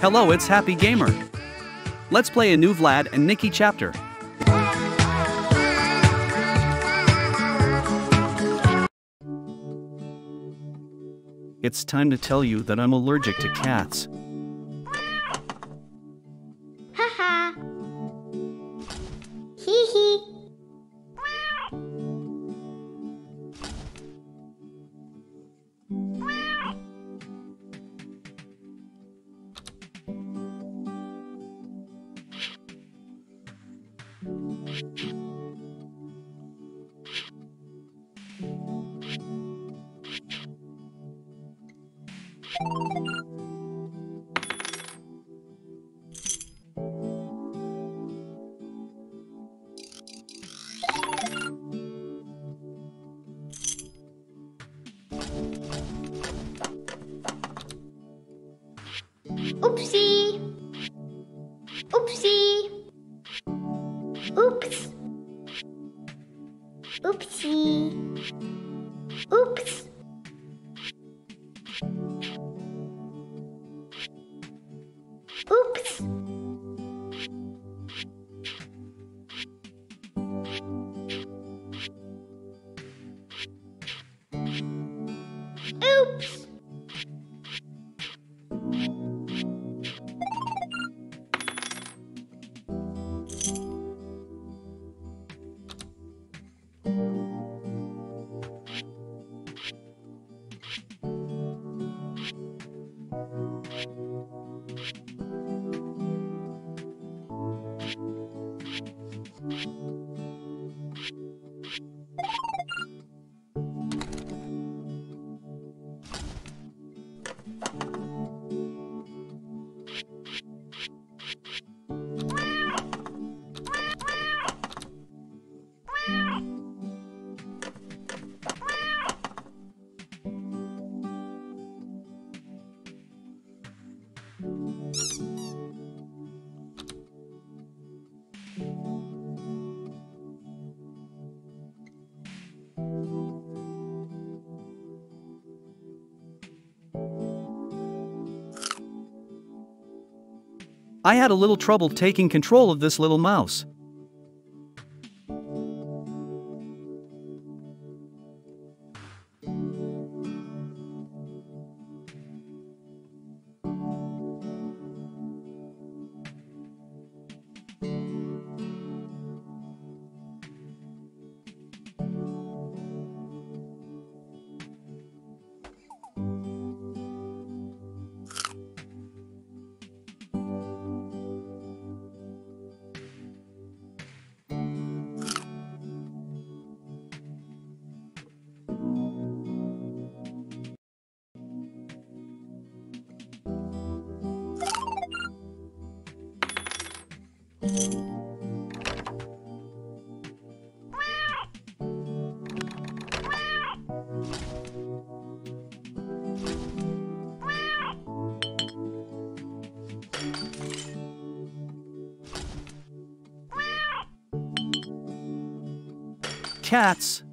Hello, it's Happy Gamer. Let's play a new Vlad and Niki chapter. It's time to tell you that I'm allergic to cats. Oepsie! Oops. I had a little trouble taking control of this little mouse. Cats.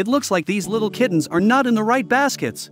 It looks like these little kittens are not in the right baskets.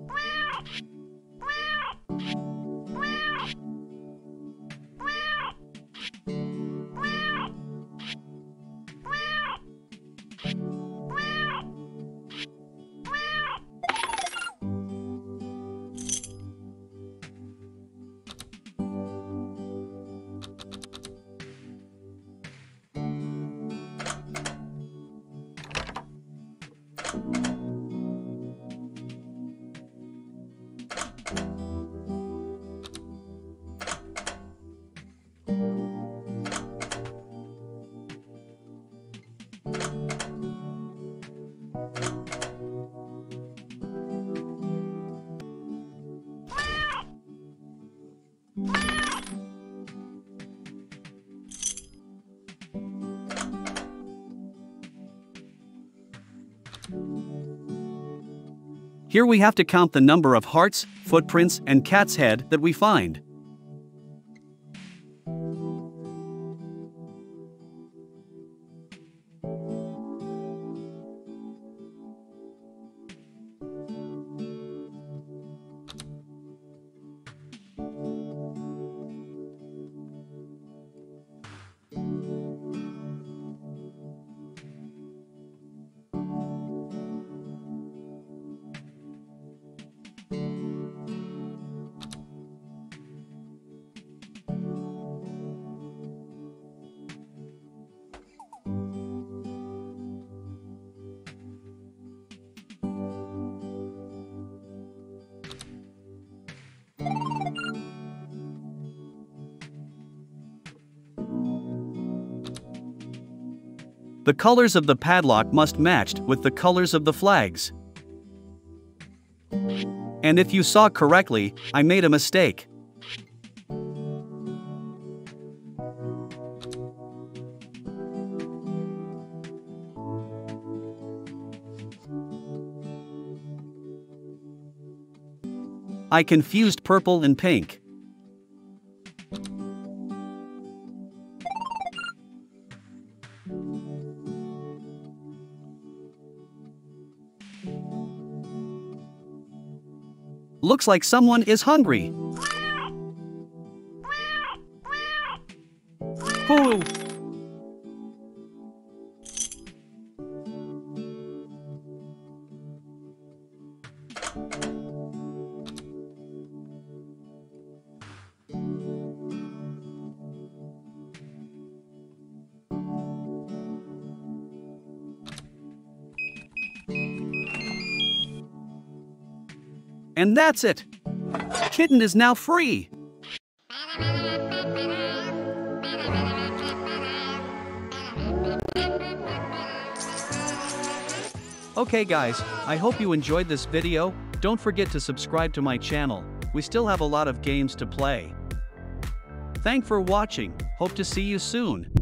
Here we have to count the number of hearts, footprints, and cat's head that we find. The colors of the padlock must match with the colors of the flags. And if you saw correctly, I made a mistake. I confused purple and pink. Looks like someone is hungry. And that's it. Kitten is now free. Okay guys, I hope you enjoyed this video, don't forget to subscribe to my channel, we still have a lot of games to play. Thank for watching, hope to see you soon.